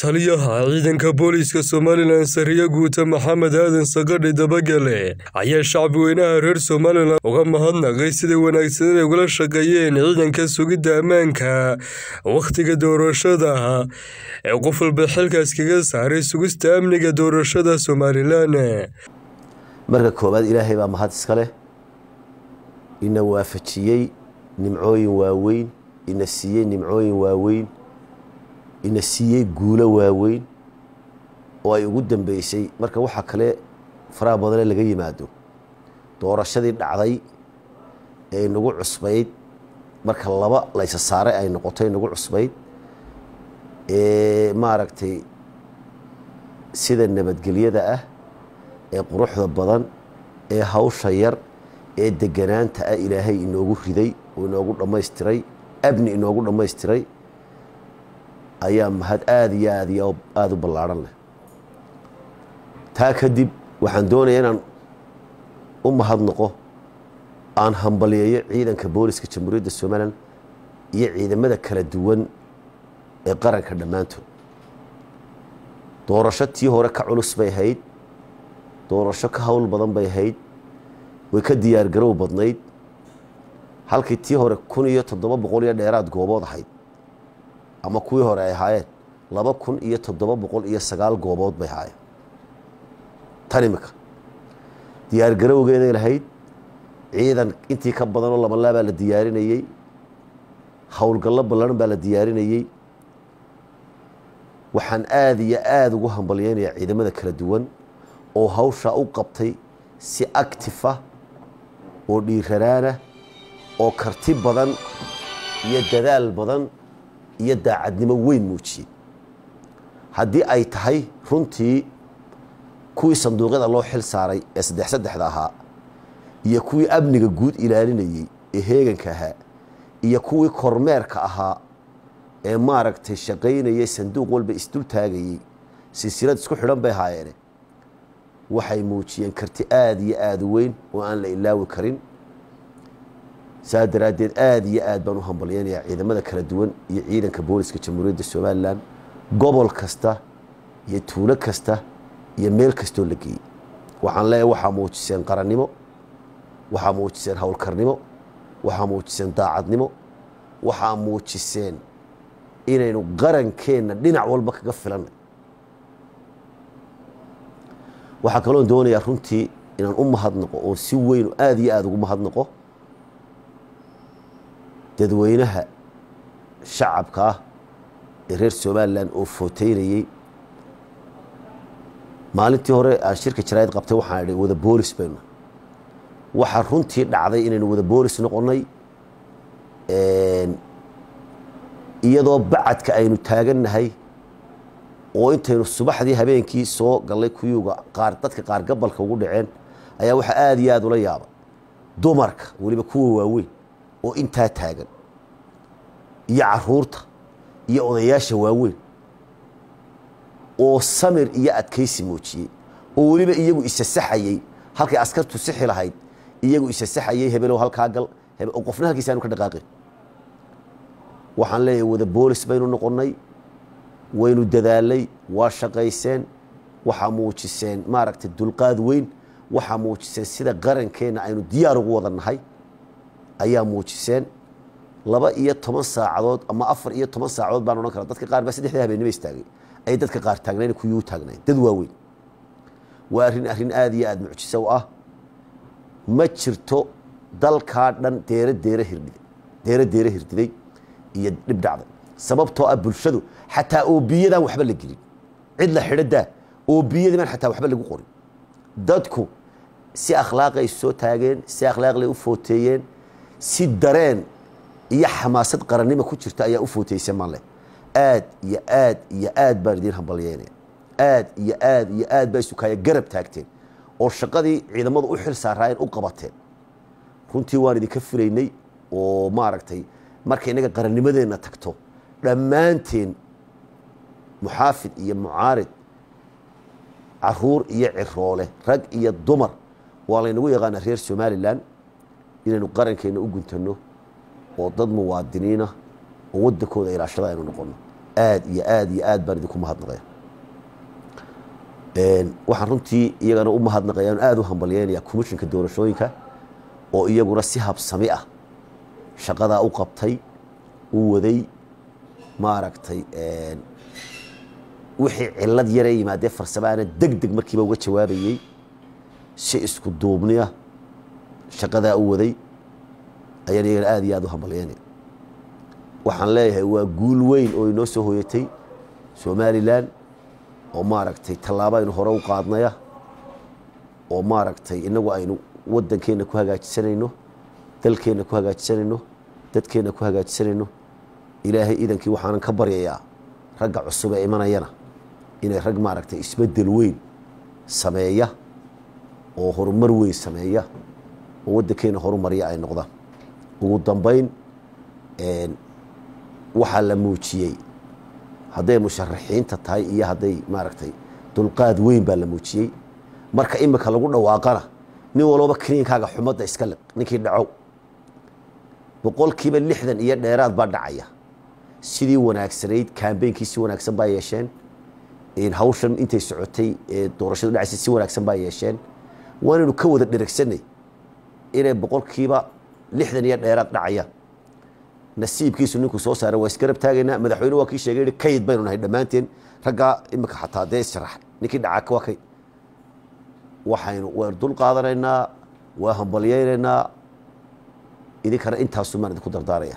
taliyaha ciidanka booliiska somalilan sariye guuta maxamed aadan sakadhi dabagale ayaa shacbi weynaha reer somalilan uga mahadnaqay sida wanaagsan inay ugula shaqeeyeen ciidanka sugidda ammaanka wakhtiga doorashada ee qof walba xilkaas kaga saaray sugista amniga doorashada somalilan marka koowaad ilaahay baa mahad iska leh. Ina waafajiyey nimcooyin waaweyn. Ina siiyey nimcooyin waaweyn ina siiyey guulo waaweyn oo ay ugu dambeysay. Marka waxaa kale faraha badane laga yimaado doorashadii dhacday ee inagu cusbayd. Marka laba laysa saaray ay noqotay inagu cusbayd. Ee maaragtay sida nabadgelyada ah ee quruxda badan ee hawsha yar ee deganaanta ah ilaahay inoogu riday oo inoogu dhammaystiray abni inoogu dhammaystiray ayaa mahad aada iyo aad iyo aada u ballaarhan leh. Taa kadib waxaan doonayaa inaan u mahadnaqo aan hambaliyeeyo ciidanka booliska jamhuuriyadda somalilan iyo ciidamada kala duwan ee qaranka dhammaantood. Doorasho tii hore ka culus bay ahayd doorasho ka howl badan bay ahayd way ka diyaargarow badnayd. Halkii tii hore kun iyo toddoba boqol iyo dheeraad goobood ahayd ama kuwii hore ay ahaayeen laba kun iyo toddoba boqol iyo sagaal goobood bay ahaayeen tan imika diyaargarowgeeday lahayd ciidan intii ka badanoo labanlaa baa la diyaarinayey howlgallo ballaran baa la diyaarinayey. Waxaan aada iyo aada ugu hambalyeynayaa ciidamada kala duwan oo hawshaa u qabtay si actifa oo dhiiraraana oo karti badan iyo dadaal badan iyo daacadnimo weyn muujiyey haddii ay tahay runtii kuwii sanduuqyada loo xil saaray ee saddex saddexda ahaa iyo kuwii amniga guud ilaalinayey ee heeganka ahaa iyo kuwii kormeerka ahaa ee maaragtay shaqaynayay sanduuq walba isdul taagayey silsilad isku xidhan bay ahaayeene waxay muujiyeen karti aada iyo aada weyn oo aan la ilaawi karin saa daraaddeed aada iyo aad baan u hambalyeynayaa ciidamada kala duwan iyo ciidanka booliska jamhuuriyadda somalilan gobol kasta iyo tuulo kasta iyo meel kastoo la geeyey waxaan leeyahay waxaa muujiseen qarannimo waxaa muujiseen howlkarnimo waxaa muujiseen daacadnimo waxaa muujiseen inaynu qarankeenna dhinac walba kaga filannay waxaa kaloon doonayaa runtii inaan u mahadnaqo oon si weyn aada iyo aada ugu mahadnaqo dadweynaha shacabka ah ee reer somalilan oo footeynayey maalintii hore aan shirka jaraa'id qabtay waxaan idhi wada boolis baynu. Waxaa runtii dhacday inaynu wada boolis noqonnay iyadoo bacadka aynu taagannahay oo intaynu subaxdii habeenkii soo gallay kuyuuga qaar dadka qaar gabalka ugu dhaceen ayaa waxaa aada iyo aada ula yaaba. Dumarka weliba kuwa waaweyn oo intaa taagan. Iyo carruurta iyo odayaasha waaweyn. Oo samir iyo adkaysi muujiyey. Oo weliba iyagu isasaxayey halkay askartu sixi lahayd iyagu isasaxayey hebelow halkaa gal qofna halkiisa aanu ka dhaqaaqin. Waxaan leeyahay wada boolis baynu noqonnay waynu dadaalay waa shaqayseen waxaa muujiseen maaragtay dulqaad weyn waxaa muujiseen sida qarankeenna aynu diyaar ugu wada nahay ayaa muujiseen laba iyo toban saacadood ama afar iyo toban saacadood baan odhan kara dadka qaar baa saddexdii habeenimo istaagay. Ay dadka qaar taagnayn kuyuu taagnayn dad waaweyn. Waa arrin arrin aada iyo aada mucjiso u ah. Ma jirto dalkaa dhan deere deere hirdhiday deere deere hirdiday iyo dhib dhacday. Sababtoo ah bulshadu xataa oobiyadaan waxba la gelin. Cid la xidhadaa oobiyadii baan xataa waxba lagu qorin. Dadku si akhlaaqay soo taageen si akhlaaqlay u footeeyeen si dareen iyo xamaasad qarannimo ku jirta ayaa u footeysay manle aad iyo aad iyo aad baan idiin hambalyeynaya aad iyo aad iyo aad baa isukaaya garab taagteen oo shaqadii ciidamadu u xil saaraayeen u qabateen. Runtii waan idinka filaynay oo maaragtay marka innaga qarannimadeenna tagto dhammaanteen muxaafid iyo mucaarid carruur iyo ciroole rag iyo dumar waa laynagu yaqaanaa reer somalilan inaynu qarankeenna u guntanno oo dad muwaadiniina oo waddankooda ilaashada aynu noqonno. Aad iyo aad iyo aad baan idinku mahadnaqaya. Waxaan runtii iyagana u mahadnaqaya aada u hambalyeynaya commishinka doorashooyinka oo iyaguna si habsami ah shaqadaa u qabtay u waday maaragtay wixii cilad yaree yimaadee farsamaana deg deg markiiba uga jawaabayey si isku duubniya shaqadaa u waday ayaan iyagana aada iyo aada u hambalyeynaya waxaan leeyahay waa guul weyn oo inoo soo hoyatay somalilan oo maaragtay tallaabo aynu hore u qaadnaya oo maaragtay inagu aynu waddankeenna ku hagaajisanayno dalkeenna ku hagaajisanayno dadkeenna ku hagaajisanayno ilaahay idankii waxaanan ka baryayaa ragga cusub ee imanayana inay rag maaragtay isbeddel weyn sameeya oo horumar weyn sameeya oo waddankeenna horumarya ay noqdaan ugu dambayn waxaa la muujiyey. Hadday musharaxiinta tahay iyo hadday maaragtay dulqaad weyn baa la muujiyey. Marka imika lagu dhawaaqana nin walooba kiniinkaaga xumadda iska liq ninkii dhacow. Boqolkiiba lixdan iyo dheeraad baa dhacaya. Sidii wanaagsanayd kambeynkii si wanaagsan baa yeesheen. Hawshan intay socotay ee doorashadu dhacaysa si wanaagsan baa yeesheen. Waanaynu ka wada dheragsanay inay boqolkiiba lixdan iyo dheeraad dhacayaan nasiibkiisu ninkuu soo saaray waa isgarab taagaynaa madaxweyne waa kii sheegay kayd baynu nahay dhammaanteen raggaa imika xataa dee sharax ninkii dhacaa waa kayd. Waxaynu waynu dul qaadanaynaa waa hambalyaynaynaa idinkana intaasu maan idinku dardaaraya